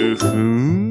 If.